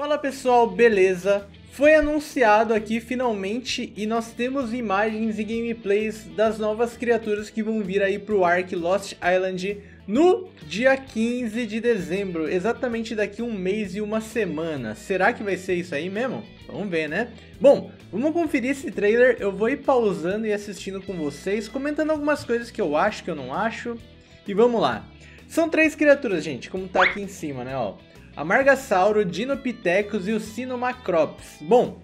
Fala pessoal, beleza? Foi anunciado aqui finalmente e nós temos imagens e gameplays das novas criaturas que vão vir aí pro Ark Lost Island no dia 15 de dezembro, exatamente daqui um mês e uma semana. Será que vai ser isso aí mesmo? Vamos ver, né? Bom, vamos conferir esse trailer, eu vou ir pausando e assistindo com vocês, comentando algumas coisas que eu acho, que eu não acho, e vamos lá. São três criaturas, gente, como tá aqui em cima, né, ó. Amargasauro, Dinopithecus e o Sinomacrops. Bom,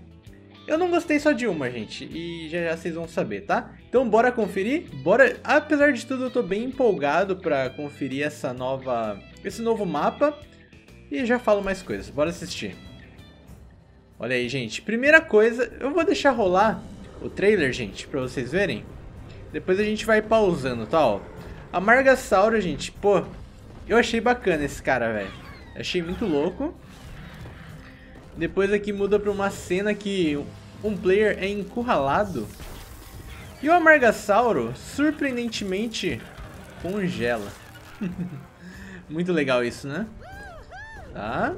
eu não gostei só de uma, gente, e já já vocês vão saber, tá? Então bora conferir? Bora, apesar de tudo eu tô bem empolgado pra conferir essa nova, esse novo mapa e já falo mais coisas, bora assistir. Olha aí, gente, primeira coisa, eu vou deixar rolar o trailer, gente, pra vocês verem. Depois a gente vai pausando, tá, ó. Amargasauro, gente, pô, eu achei bacana esse cara, velho. Achei muito louco. Depois aqui muda para uma cena que um player é encurralado. E o Amargasauro, surpreendentemente, congela. muito legal isso, né? Tá.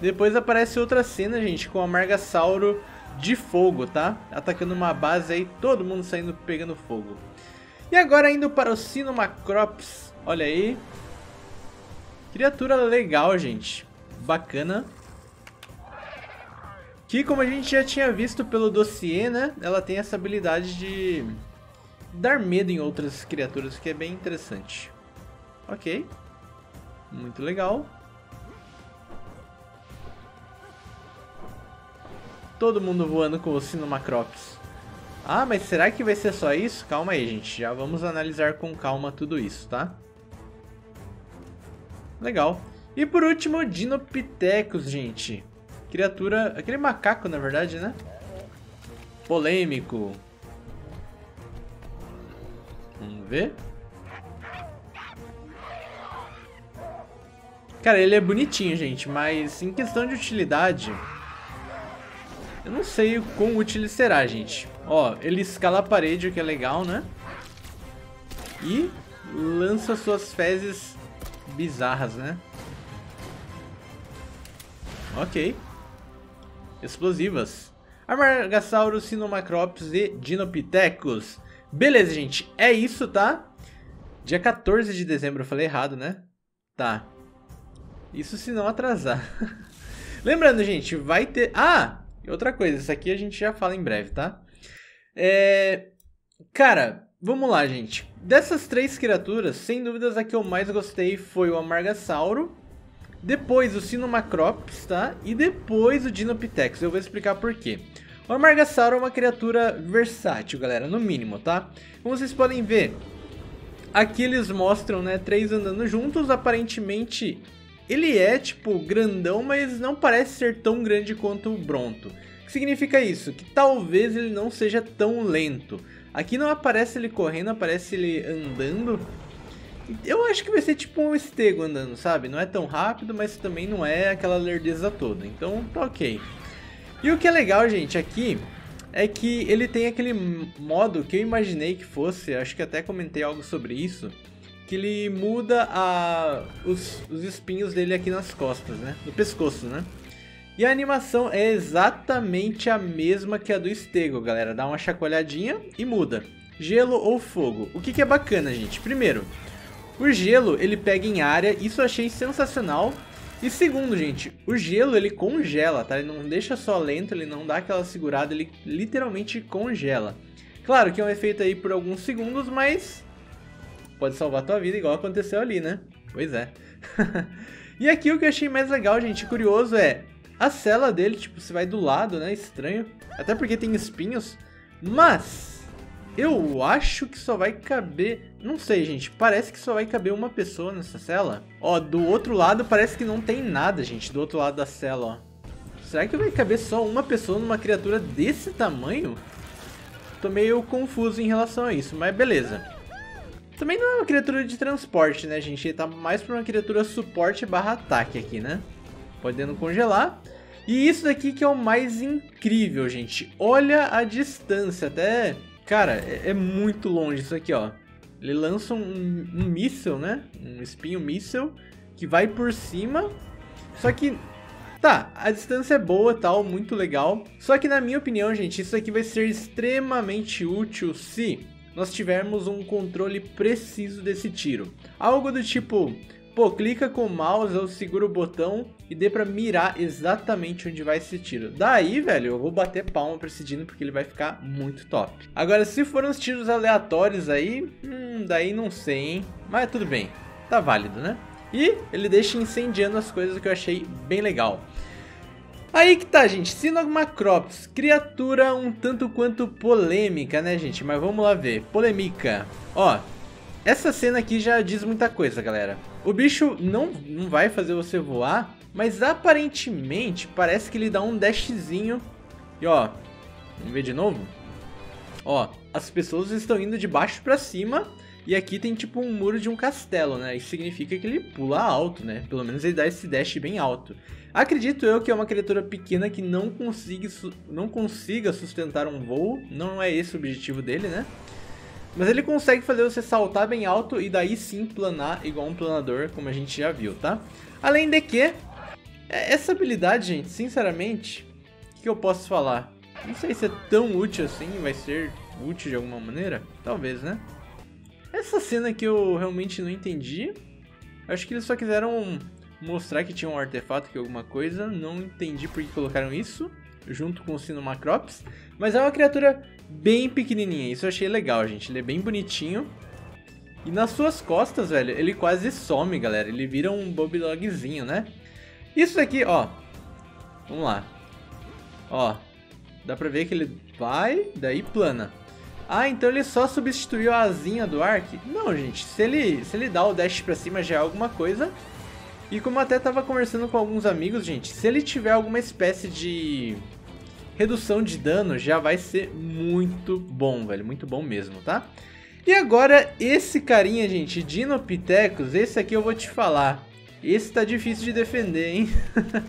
Depois aparece outra cena, gente, com o Amargasauro de fogo, tá? Atacando uma base aí, todo mundo saindo pegando fogo. E agora indo para o Sinomacrops, olha aí, Criatura legal, gente. Bacana. Que, como a gente já tinha visto pelo dossiê, né? Ela tem essa habilidade de dar medo em outras criaturas, que é bem interessante. Ok. Muito legal. Todo mundo voando com o Sinomacrops. Ah, mas será que vai ser só isso? Calma aí, gente. Já vamos analisar com calma tudo isso, tá? Legal. E por último, Dinopithecus, gente. Criatura... Aquele macaco, na verdade, né? Polêmico. Vamos ver. Cara, ele é bonitinho, gente, mas em questão de utilidade... Eu não sei o quão útil ele será, gente. Ó, ele escala a parede, o que é legal, né? E lança suas fezes bizarras, né? Ok. Explosivas. Amargasaurus, Sinomacrops e Dinopithecus. Beleza, gente. É isso, tá? Dia 14 de dezembro. Eu falei errado, né? Tá. Isso se não atrasar. Lembrando, gente, vai ter... Ah! Outra coisa. Isso aqui a gente já fala em breve, tá? É... Cara, Vamos lá, gente. Dessas três criaturas, sem dúvidas a que eu mais gostei foi o Amargasauro, depois o Sinomacrops, tá? E depois o Dinopithecus. Eu vou explicar por quê. O Amargasauro é uma criatura versátil, galera, no mínimo, tá? Como vocês podem ver, aqui eles mostram, né, três andando juntos. Aparentemente, ele é, tipo, grandão, mas não parece ser tão grande quanto o Bronto. O que significa isso? Que talvez ele não seja tão lento. Aqui não aparece ele correndo, aparece ele andando. Eu acho que vai ser tipo um estego andando, sabe? Não é tão rápido, mas também não é aquela lerdeza toda. Então tá ok. E o que é legal, gente, aqui é que ele tem aquele modo que eu imaginei que fosse, acho que até comentei algo sobre isso, que ele muda a, os, os espinhos dele aqui nas costas, né? No pescoço, né? E a animação é exatamente a mesma que a do Stego, galera. Dá uma chacoalhadinha e muda. Gelo ou fogo. O que, que é bacana, gente? Primeiro, o gelo ele pega em área, isso eu achei sensacional. E segundo, gente, o gelo ele congela, tá? Ele não deixa só lento, ele não dá aquela segurada, ele literalmente congela. Claro que é um efeito aí por alguns segundos, mas pode salvar tua vida igual aconteceu ali, né? Pois é. e aqui o que eu achei mais legal, gente, curioso é a cela dele, tipo, você vai do lado, né? Estranho. Até porque tem espinhos. Mas eu acho que só vai caber... Não sei, gente. Parece que só vai caber uma pessoa nessa cela. Ó, do outro lado parece que não tem nada, gente. Do outro lado da cela, ó. Será que vai caber só uma pessoa numa criatura desse tamanho? Tô meio confuso em relação a isso, mas beleza. Também não é uma criatura de transporte, né, gente? Ele tá mais pra uma criatura suporte barra ataque aqui, né? Podendo congelar. E isso daqui que é o mais incrível, gente. Olha a distância, até... Cara, é, é muito longe isso aqui, ó. Ele lança um, um míssil, né? Um espinho míssil que vai por cima. Só que Tá, a distância é boa tal, muito legal. Só que na minha opinião, gente, isso aqui vai ser extremamente útil se nós tivermos um controle preciso desse tiro. Algo do tipo, pô, clica com o mouse ou segura o botão e dê pra mirar exatamente onde vai esse tiro. Daí, velho, eu vou bater palma pra esse Dino porque ele vai ficar muito top. Agora, se forem uns tiros aleatórios aí, hum, daí não sei, hein? Mas tudo bem, tá válido, né? E ele deixa incendiando as coisas que eu achei bem legal. Aí que tá, gente. Sinogmacrops, criatura um tanto quanto polêmica, né, gente? Mas vamos lá ver. Polêmica. Ó, essa cena aqui já diz muita coisa, galera. O bicho não, não vai fazer você voar, mas aparentemente parece que ele dá um dashzinho. E ó, vamos ver de novo? Ó, as pessoas estão indo de baixo pra cima e aqui tem tipo um muro de um castelo, né? Isso significa que ele pula alto, né? Pelo menos ele dá esse dash bem alto. Acredito eu que é uma criatura pequena que não consiga, não consiga sustentar um voo. Não é esse o objetivo dele, né? Mas ele consegue fazer você saltar bem alto e daí sim planar igual um planador, como a gente já viu, tá? Além de que, é, essa habilidade, gente, sinceramente, o que eu posso falar? Não sei se é tão útil assim, vai ser útil de alguma maneira? Talvez, né? Essa cena que eu realmente não entendi. Acho que eles só quiseram mostrar que tinha um artefato, que alguma coisa. Não entendi por que colocaram isso, junto com o Sino Macrops. Mas é uma criatura bem pequenininha, isso eu achei legal, gente. Ele é bem bonitinho. E nas suas costas, velho, ele quase some, galera. Ele vira um Boblogzinho, né? Isso aqui, ó. Vamos lá. Ó. Dá pra ver que ele vai, daí plana. Ah, então ele só substituiu a asinha do Ark? Não, gente. Se ele, se ele dá o dash pra cima já é alguma coisa. E como até tava conversando com alguns amigos, gente, se ele tiver alguma espécie de redução de dano, já vai ser muito bom, velho. Muito bom mesmo, tá? E agora, esse carinha, gente, Dinopithecus, esse aqui eu vou te falar. Esse tá difícil de defender, hein?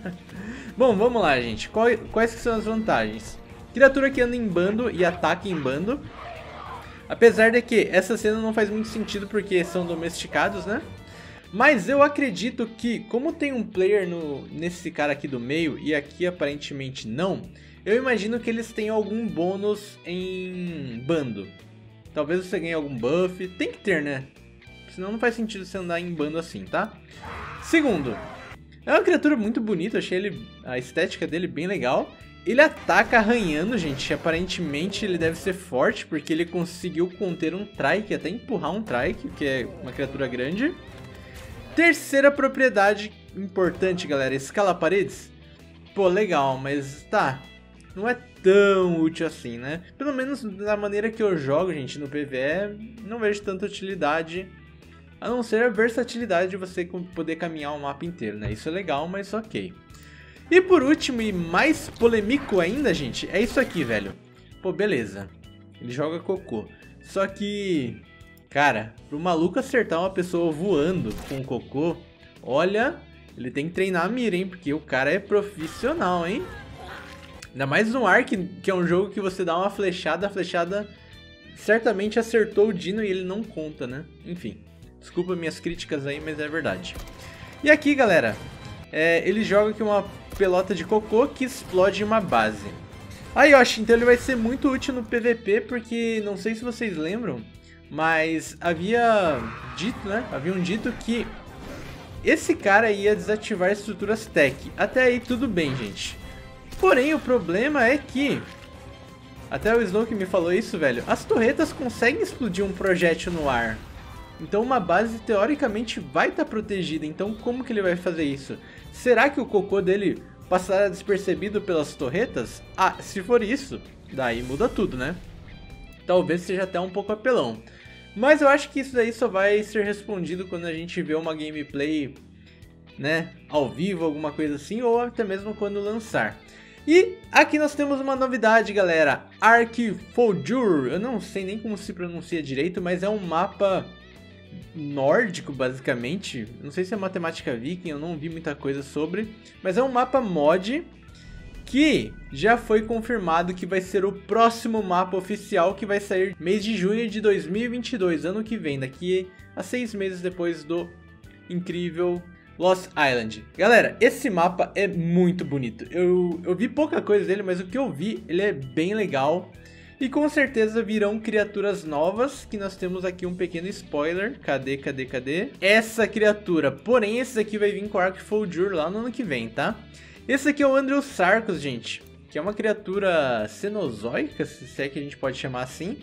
bom, vamos lá, gente. Quais, que são as vantagens? Criatura que anda em bando e ataca em bando. Apesar de que essa cena não faz muito sentido porque são domesticados, né? Mas eu acredito que, como tem um player no, nesse cara aqui do meio e aqui aparentemente não, eu imagino que eles tenham algum bônus em bando. Talvez você ganhe algum buff. Tem que ter, né? Senão não faz sentido você andar em bando assim, tá? Segundo, é uma criatura muito bonita, achei ele, a estética dele bem legal. Ele ataca arranhando, gente. Aparentemente ele deve ser forte, porque ele conseguiu conter um Trike, até empurrar um Trike, que é uma criatura grande. Terceira propriedade importante, galera. Escala paredes. Pô, legal, mas tá. Não é tão útil assim, né? Pelo menos da maneira que eu jogo, gente, no PvE, não vejo tanta utilidade. A não ser a versatilidade de você poder caminhar o mapa inteiro, né? Isso é legal, mas ok. E por último e mais polêmico ainda, gente, é isso aqui, velho. Pô, beleza. Ele joga cocô. Só que, cara, pro maluco acertar uma pessoa voando com cocô, olha, ele tem que treinar a mira, hein? Porque o cara é profissional, hein? Ainda mais no Ark, que é um jogo que você dá uma flechada, a flechada certamente acertou o Dino e ele não conta, né? Enfim, desculpa minhas críticas aí, mas é verdade. E aqui, galera, é, ele joga aqui uma pelota de cocô que explode uma base. Aí, Yoshi, então ele vai ser muito útil no PVP, porque não sei se vocês lembram, mas havia dito, né? Havia um dito que esse cara ia desativar estruturas tech. Até aí tudo bem, gente. Porém, o problema é que até o Snow que me falou isso, velho. As torretas conseguem explodir um projétil no ar. Então uma base teoricamente vai estar tá protegida. Então como que ele vai fazer isso? Será que o cocô dele passará despercebido pelas torretas? Ah, se for isso, daí muda tudo, né? Talvez seja até um pouco apelão. Mas eu acho que isso daí só vai ser respondido quando a gente vê uma gameplay, né, ao vivo, alguma coisa assim, ou até mesmo quando lançar. E aqui nós temos uma novidade, galera, Arquifoljur. Eu não sei nem como se pronuncia direito, mas é um mapa nórdico, basicamente. Não sei se é matemática viking, eu não vi muita coisa sobre. Mas é um mapa mod que já foi confirmado que vai ser o próximo mapa oficial que vai sair mês de junho de 2022, ano que vem, daqui a seis meses depois do incrível Lost Island. Galera, esse mapa é muito bonito. Eu, eu vi pouca coisa dele, mas o que eu vi, ele é bem legal. E com certeza virão criaturas novas, que nós temos aqui um pequeno spoiler. Cadê, cadê, cadê? Essa criatura. Porém, esse aqui vai vir com Arc Foldur lá no ano que vem, tá? Esse aqui é o Andrew Sarcos, gente. Que é uma criatura cenozoica, se é que a gente pode chamar assim.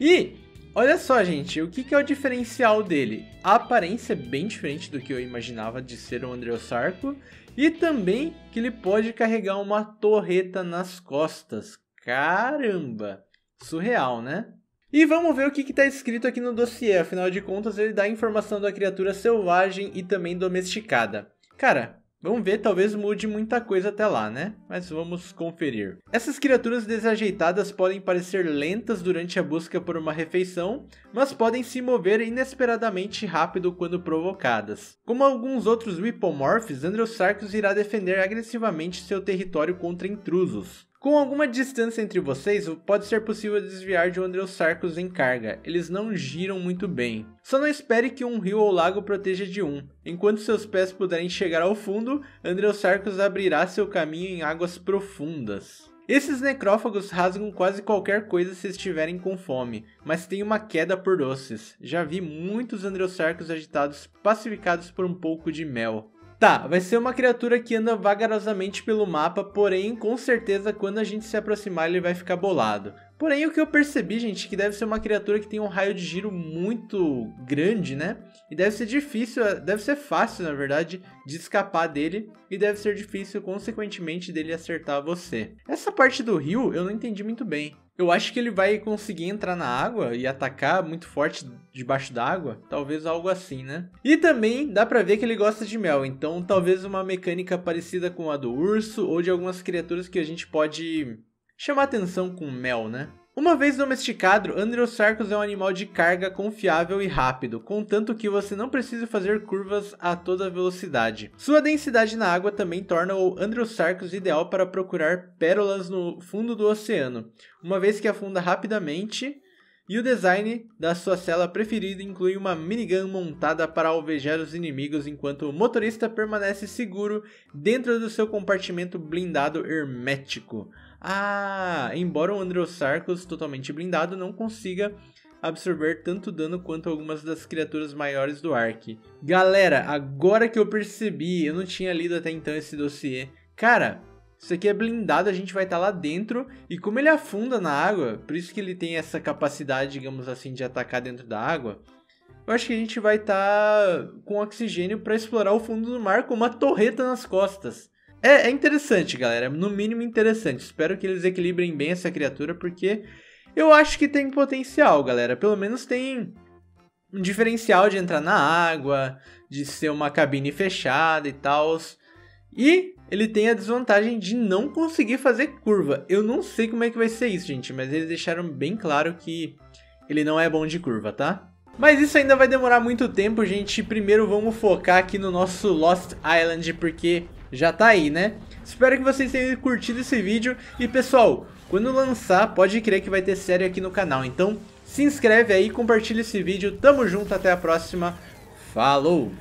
E, olha só, gente, o que, que é o diferencial dele? A aparência é bem diferente do que eu imaginava de ser o Andreosarco. E também que ele pode carregar uma torreta nas costas. Caramba! Surreal, né? E vamos ver o que está escrito aqui no dossiê, afinal de contas ele dá informação da criatura selvagem e também domesticada. Cara, vamos ver, talvez mude muita coisa até lá, né? Mas vamos conferir. Essas criaturas desajeitadas podem parecer lentas durante a busca por uma refeição, mas podem se mover inesperadamente rápido quando provocadas. Como alguns outros Whippomorphs, Androsarchus irá defender agressivamente seu território contra intrusos. Com alguma distância entre vocês, pode ser possível desviar de Andreosarcos em carga. Eles não giram muito bem. Só não espere que um rio ou lago proteja de um. Enquanto seus pés puderem chegar ao fundo, Andreosarcos abrirá seu caminho em águas profundas. Esses necrófagos rasgam quase qualquer coisa se estiverem com fome, mas têm uma queda por doces. Já vi muitos andreosarcos agitados pacificados por um pouco de mel. Tá, vai ser uma criatura que anda vagarosamente pelo mapa, porém, com certeza, quando a gente se aproximar, ele vai ficar bolado. Porém, o que eu percebi, gente, é que deve ser uma criatura que tem um raio de giro muito grande, né? E deve ser difícil, deve ser fácil, na verdade, de escapar dele. E deve ser difícil, consequentemente, dele acertar você. Essa parte do rio, eu não entendi muito bem. Eu acho que ele vai conseguir entrar na água e atacar muito forte debaixo d'água. Talvez algo assim, né? E também dá pra ver que ele gosta de mel. Então talvez uma mecânica parecida com a do urso ou de algumas criaturas que a gente pode chamar atenção com mel, né? Uma vez domesticado, Andreosarchus é um animal de carga confiável e rápido, contanto que você não precisa fazer curvas a toda velocidade. Sua densidade na água também torna o Andreosarchus ideal para procurar pérolas no fundo do oceano, uma vez que afunda rapidamente e o design da sua cela preferida inclui uma minigun montada para alvejar os inimigos enquanto o motorista permanece seguro dentro do seu compartimento blindado hermético. Ah, embora o Androsarchus totalmente blindado não consiga absorver tanto dano quanto algumas das criaturas maiores do Ark. Galera, agora que eu percebi, eu não tinha lido até então esse dossiê. Cara, isso aqui é blindado, a gente vai estar tá lá dentro e como ele afunda na água, por isso que ele tem essa capacidade, digamos assim, de atacar dentro da água. Eu acho que a gente vai estar tá com oxigênio para explorar o fundo do mar com uma torreta nas costas. É, é interessante, galera. No mínimo interessante. Espero que eles equilibrem bem essa criatura, porque eu acho que tem potencial, galera. Pelo menos tem um diferencial de entrar na água, de ser uma cabine fechada e tal. E ele tem a desvantagem de não conseguir fazer curva. Eu não sei como é que vai ser isso, gente, mas eles deixaram bem claro que ele não é bom de curva, tá? Mas isso ainda vai demorar muito tempo, gente. Primeiro vamos focar aqui no nosso Lost Island, porque já tá aí, né? Espero que vocês tenham curtido esse vídeo e pessoal, quando lançar, pode crer que vai ter série aqui no canal, então se inscreve aí, compartilha esse vídeo, tamo junto, até a próxima, falou!